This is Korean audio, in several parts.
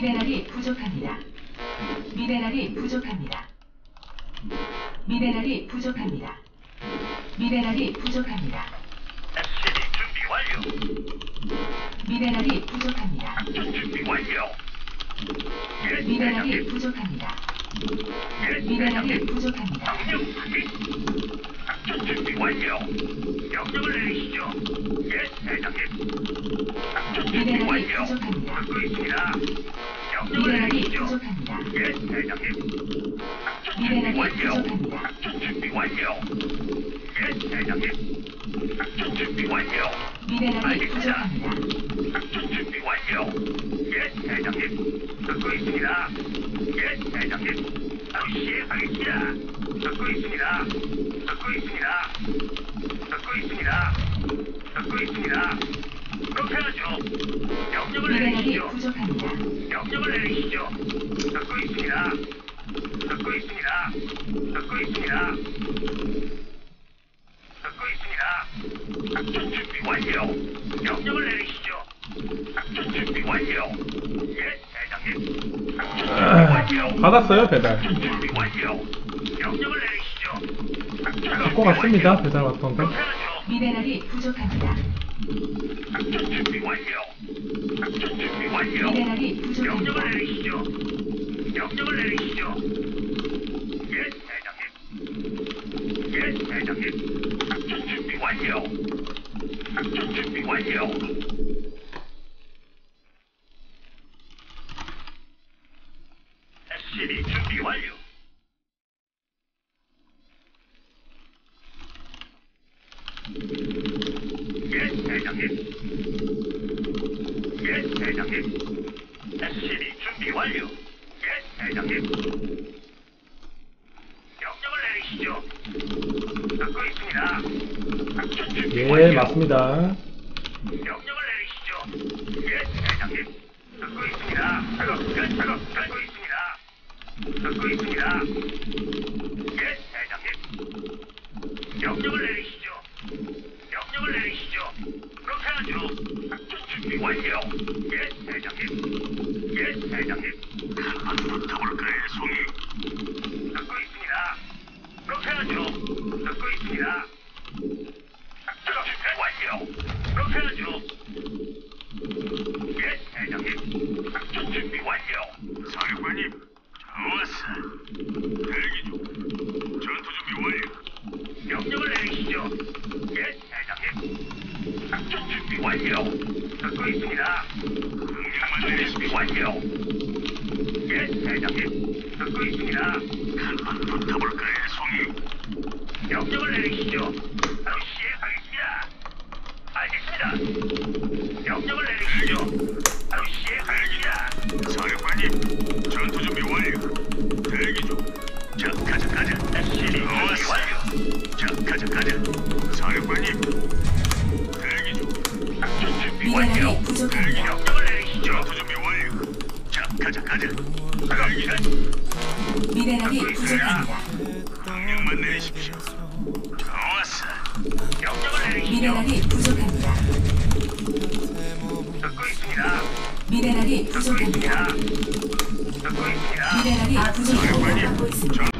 미네랄이 부족합니다. 미네랄이 부족합니다. 미네랄이 부족합니다. 미네랄이 부족합니다. SCB 준비 완료. 미네랄이 부족합니다. 준비 완료. 예, 미네랄이. 부족합니다. 예, 미네랄이. 부족합니다. 작전 준비 완료. 명령을 내리시죠. 예, 대장님. 작전 준비 미네랄이 완료. 부족합니다. 듣고 있습니다. 명령을 미네랄이 내리시죠. 부족합니다. 예, 대장님. 작전 준비 미네랄이 완료. 부족합니다. 작전 준비 완료. 예, 대장님. 작전 준비 완료. 미네랄이 부족합니다. 작전 준비 완료. 예, 대장님. 듣고 있습니다. 예, 대장님. 바로 시행하겠습니다. 듣고 있습니다. 듣고 있습니다. 듣고 있습니다. 듣고 있습니다. 그렇게 하죠. 명령을 내리시죠. 명령을 내리시죠. 듣고 있습니다. 듣고 있습니다. 듣고 있습니다. 듣고 있습니다. 작전 준비 완료. 명령을 내리시죠. 작전 준비 완료. 예, 대장님. 작전 준비 완료. 받았어요 배달 작전 준비 완료. 명령을 내리시죠. 작전 갖고 준비 갔습니다. 배달 왔던데. 미네랄이 부족합니다. 작전 준비 완료. 작전 준비 완료. 미네랄이 부족합니다. 내리시죠. 명령을 내리시죠. 예, 대장님. 예, 대장님. 작전 준비 완료. 작전 준비 완료. SCB 준비 완료. 예, 대장님. 예, 대장님. SCB 준비 완료. 예, 대장님. 명령을 내리시죠. 듣고 있습니다. 작전 준비 예 완료. 맞습니다 명령을 내리시죠. 예, 대장님. 듣고 있습니다. 작업 끝, 작업 듣고 있습니다. 듣고 있습니다. 예, 대장님. 명령을 내리시죠. 명령을 내리시죠. 하죠. 작전 준비 완료. 예, 대장님. 예, 대장님. 한번 붙어볼까요, 송이? 듣고 있습니다. 그렇게 하죠. 듣고 있습니다. 작전 준비. 그렇게 하죠. 미네랄이. 대기 부족합니다. 미네랄이 부족합니다. 미네랄이 부족합니다.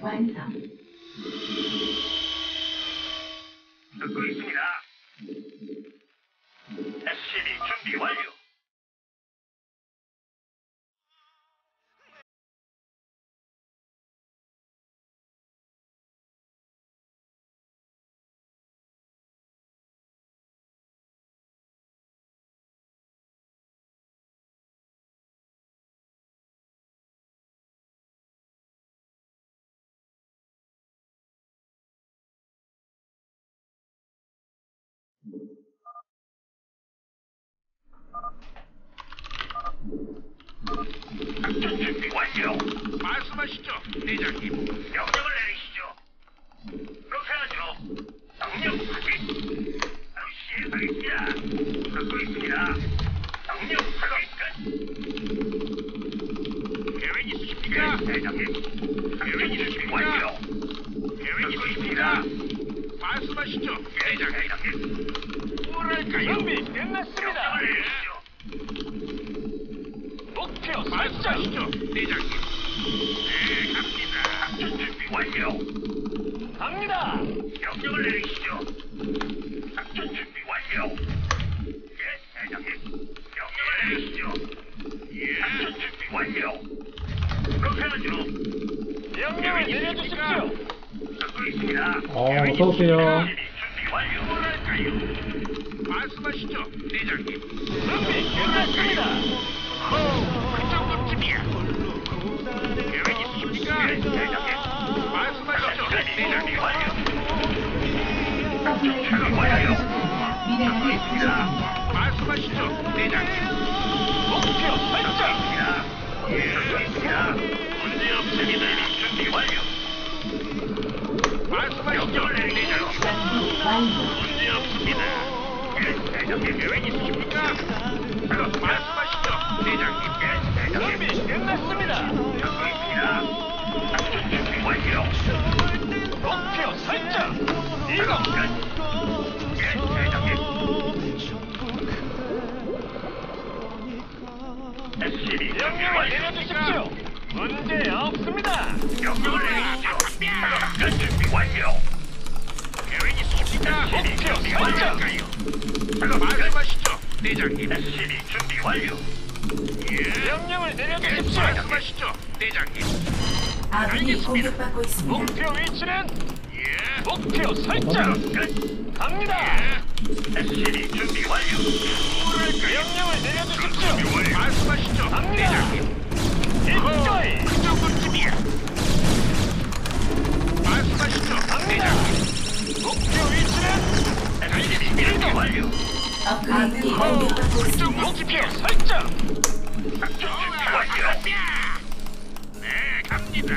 부속 준비 완료. 말씀하시죠, 대장님. 명령을 내리시죠. 그렇게 하죠. 명령 확인. 바로 시행하겠습니다. 듣고 있습니다. 명령 확인 계획 있으십니까? 네, 대장님. 계획 있으십니까? 계획 있으십니까? 말씀하시죠, 대장님. 뭐랄까요? 준비 끝났습니다. 명령을 내리시죠. 목표 설정. 말씀하시죠, 대장님. 네, 갑니다. 작전 준비 완료. 갑니다. 명령을 내리시죠. 작전 준비 완료. 예, 대장님. 명령을 내리시죠. 예. 작전 준비 완료. 그렇게 하죠. 명령을 내려주십시오. 어, 어서 오세요. 말씀하시죠, 대장님. 준비 끝났습니다. 호, 그 정도쯤이야. 계획 있으십니까? 예, 대장님. 말씀하시죠, 대장님. 완료. 대장님. SCB 준비 완료. 예. 명령을 내려주십시오. 말씀하시죠, 대장님. 아군이 공격받고 있습니다. 목표 위치는 예. 목표 설정. 끝. 갑니다. SCB 준비 완료. 뭐랄까요? 명령을 내려주십시오. 준비 완료. 말씀하시죠, 갑니다. 대장님. 입가이 그 정도쯤이야. 말씀하시죠, 갑니다. 대장님. 목표 위치는 SCB 준비 완료. 그 있습니다. 목표 설정. 완료. 네, 갑니다.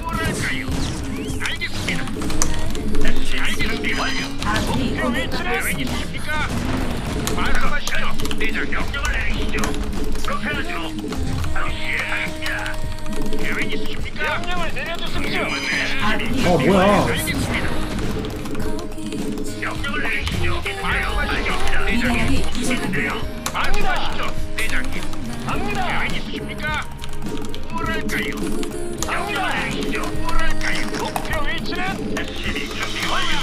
뭐랄까요? 알겠습니다. 완료. 아군이 목표 위치는. 있으십니까? 말씀하시죠, 대장. 명령을 내리시죠. 그렇게 하죠. 바로 시행하겠습니다. 계획 있으십니까? 명령을 내려주십시오. 어, 뭐야. 명령을 내리시죠. 말씀하시죠, 미네랄이 대장님. 부족합니다. 말씀하시죠, 대장님. 갑니다. 계획 있으십니까? 뭐랄까요? 명령을. 내리시죠. 뭐랄까요? 목표 위치는 SCB 준비 완료.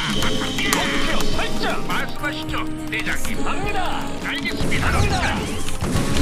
목표 설정. 말씀하시죠, 대장님. 갑니다. 알겠습니다. 갑니다.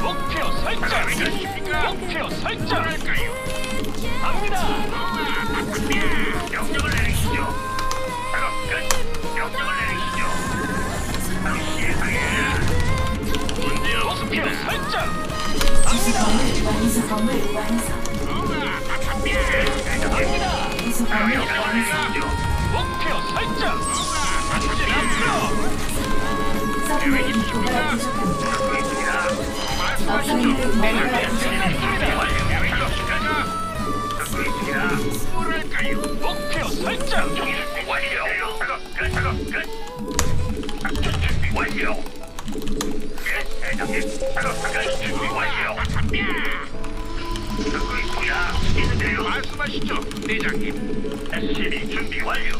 목표 설정! 목표 설정! 합니다! 목표 설정. 예. 말씀하시죠, 대장님. SCB 준비 완료.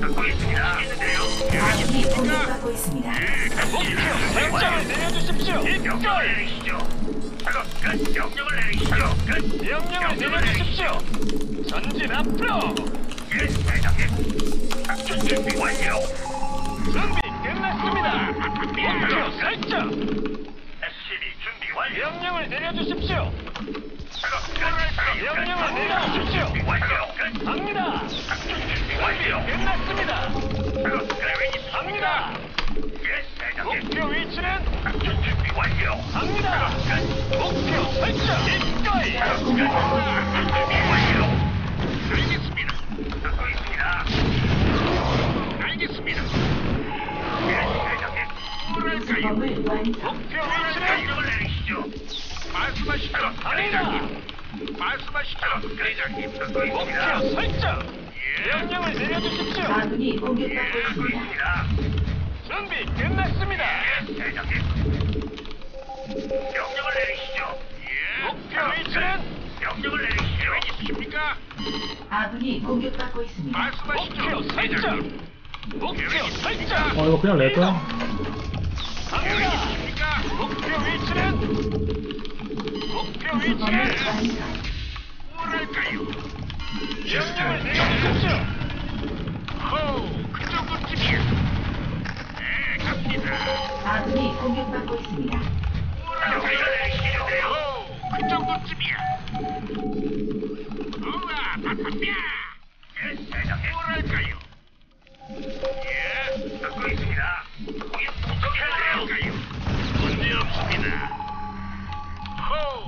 듣고 있습니다. 있는데요. 아군이 공격받고 있습니다. 목표 설정을 내려주십시오. 명령을 이걸 내리시죠. 작업 끝. 명령을 내리시죠. 끝. 명령을 내려주십시오. 전진 앞으로. 예, 대장님. 작전 준비 완료. 준비 끝났습니다. 목표 설정. 명령을 내려주십시오. 명령을 내려주십시오. 갑니다. 끝났습니다. 갑니다. 목표 위치는. 갑니다. 목표 설정. 완료. 알겠습니다. 알겠습니다. 완성. 목표 위치는 대장님. 말씀하시죠, 대장님. 목표. 설정. 예, 명령을 내려주십시오. 아군이 예, 공격받고 있습니다. 준비 끝났습니다. 예, 대장님. 명령을 내리시죠. 예. 목표 위치는 명령을 내리시죠. 있으십니까? 아군이 공격받고 있습니다. 말씀하시죠, 목표 설정. 대장님. 목표 설정. 어 이거 그냥 낼까? 갑니다. 있으십니까? 목표 위치는 목표 완성. 뭐랄까요? 명령을 내려주십시오. 호우, 그 정도쯤이야. 네, 갑니다. 아군이 공격받고 있습니다. 내리시죠. 호우, 그 정도쯤이야. 우와, 바탕뼈. 뭐랄까요?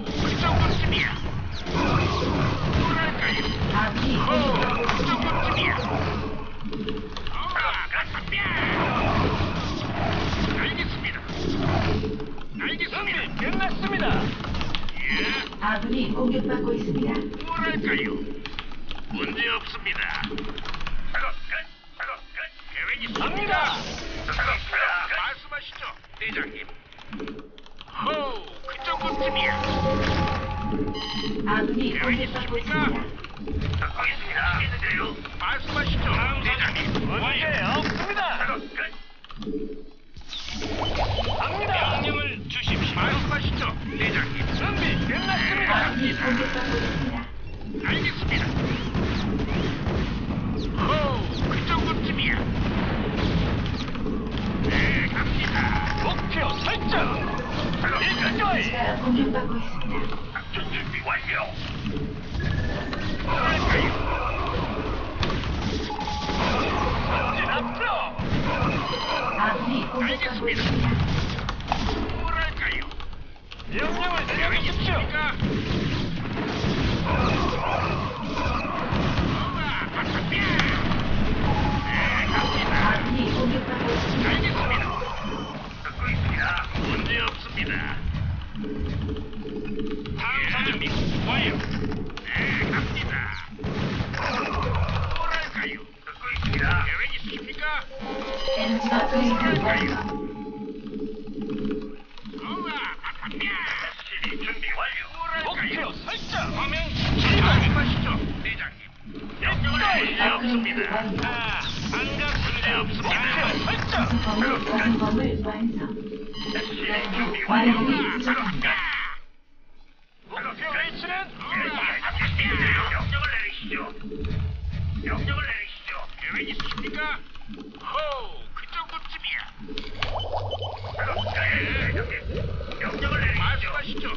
정도쯤이야. 뭐랄까요? 아군이 호우, 공격받고 그 있습니다. 정도쯤이야. 우와, 바탕뼈. 알겠습니다. 준비 알겠습니다. 끝났습니다. 예. 아군이 공격받고 있습니다. 뭐랄까요? 문제 없습니다. 작업 끝. 작업 끝. 계획 있습니다. 갑니다. 작업 끝. 말씀하시죠, 대장님. 아군이 공격받고? 있습니다. 듣고 있습니다. 말씀하시죠, 대장님. 문제 없습니다. 공 아, 반갑습니다. 목표 없습니다.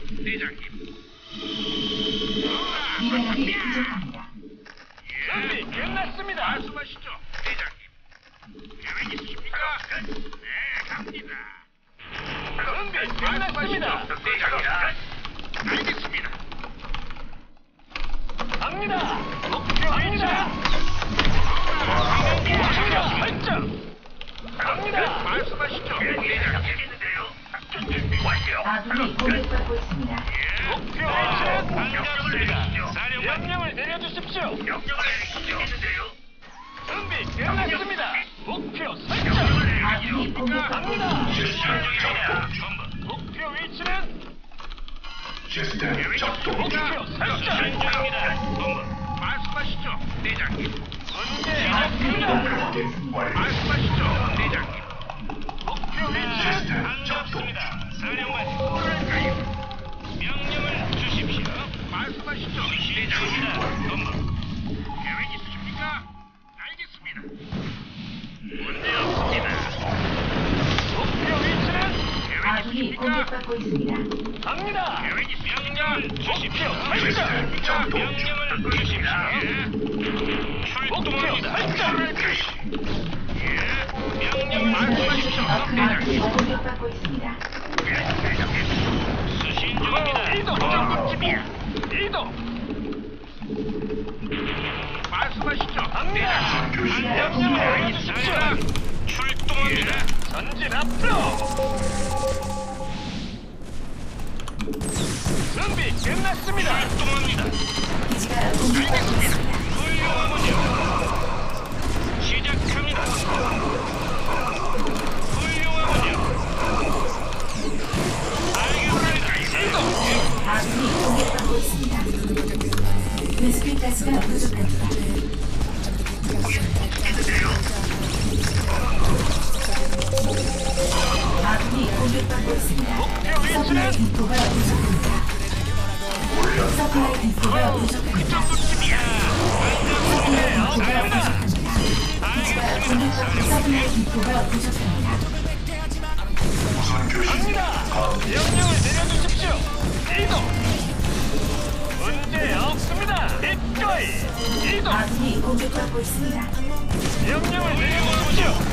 그 대장님. 미 끝났습니다. 말씀하시죠, 대장님. 계획 있으십니까? 네, 갑니다. 준비 끝났습니다. 대장님. 갑니다. 전진 앞으로. 준비 끝났습니다. 출동합니다. 훌륭하군요. 시작합니다. 훌륭하군요. 알겠습니다. 출동. 아군이 공격받고 있습니다. 베스핀 가스가 부족합니다. 이 공격받고 있습니다. 명령을 내려보십시오.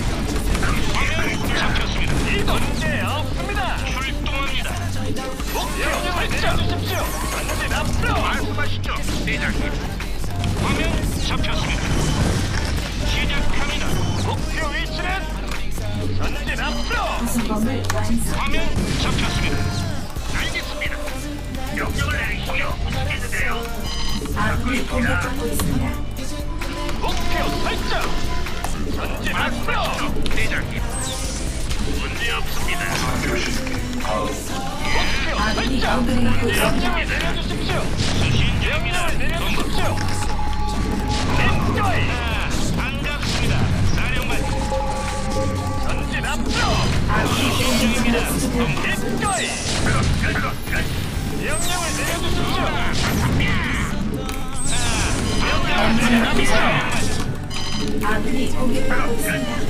Okay.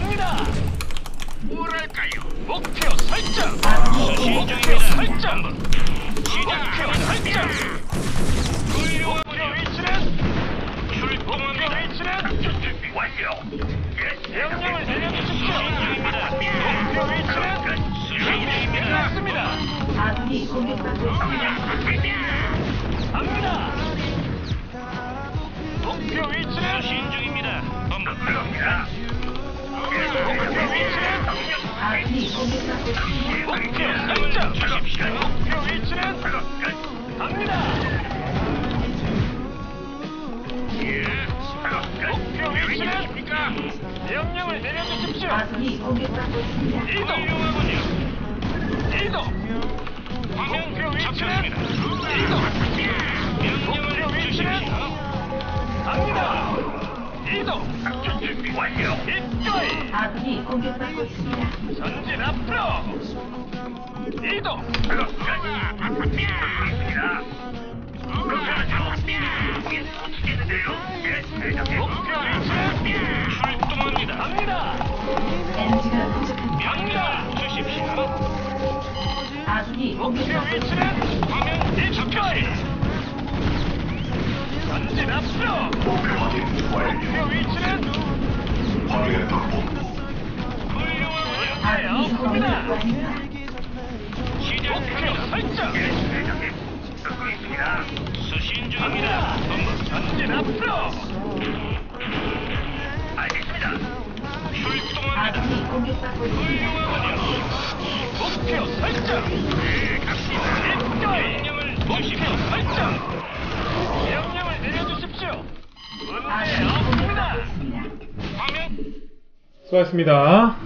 갑니다. 뭐랄까요? 목표 설정. 목표 설정. 목표 설정. 목표 위치는 출동의 위치는 완료. 예, 명령을 내려주십시오. 목표 위치는 시행입니다. 아군이 공격받고 있습니다. 갑니다. 목표 위치는 수신 중입니다. 엄격합니다. 갑니다. 이동. 작전 준비 완료. 입가이. 아군이 공격받고 있습니다. 전진 앞으로. 이동. 목표 위치는 출동합니다. 갑니다. 에너지가 부족합니다. 명령 주십시오. 아군이 목표 공격받고 위치는 화면. 잡 목표. 목표. 목표 설정. 전진 앞으로. 알겠습니다. 출동합니다. 아군이 공격받고 있습니다. 훌륭하군요. 목표 설정. 입가이. 명령을 목표 주십시오. 설정. 명령을 내려주십시오. 문제 없습니다. 화면 수고하셨습니다.